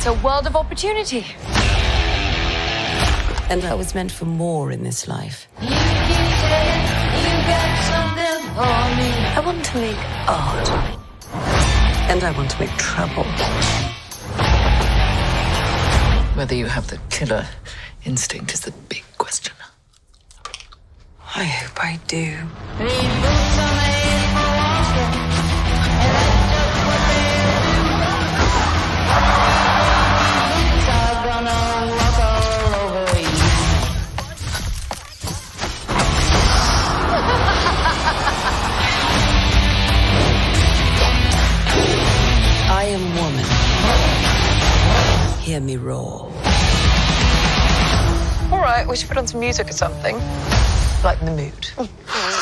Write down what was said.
It's a world of opportunity. And I was meant for more in this life. You can army. I want to make art. And I want to make trouble. Whether you have the killer instinct is the big question. I hope I do. Woman. Hear me roar. All right, we should put on some music or something. Lighten the mood.